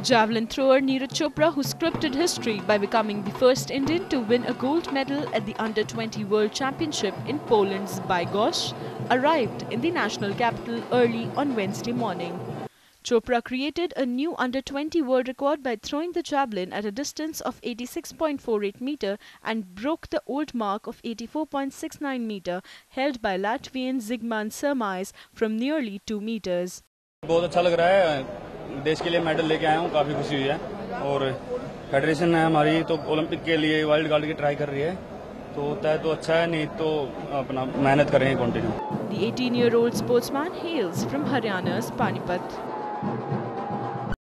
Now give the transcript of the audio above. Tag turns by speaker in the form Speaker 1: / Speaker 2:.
Speaker 1: Javelin thrower Neeraj Chopra, who scripted history by becoming the first Indian to win a gold medal at the Under-20 World Championship in Poland's Bydgoszcz, arrived in the national capital early on Wednesday morning. Chopra created a new under-20 world record by throwing the javelin at a distance of 86.48 meter and broke the old mark of 84.69 meter held by Latvian Zigismunds Sirmais from nearly 2 meters.
Speaker 2: बहुत अच्छा लग रहा है देश के लिए medal लेके आया हूँ, काफ़ी खुशी हुई है। और फेडरेशन है हमारी तो ओलंपिक के लिए वर्ल्ड कार्ड की ट्राई कर रही है। तो होता है तो अच्छा है, नहीं तो अपना मेहनत करेंगे continue
Speaker 1: The 18-year-old sportsman hails from Haryana's Panipat.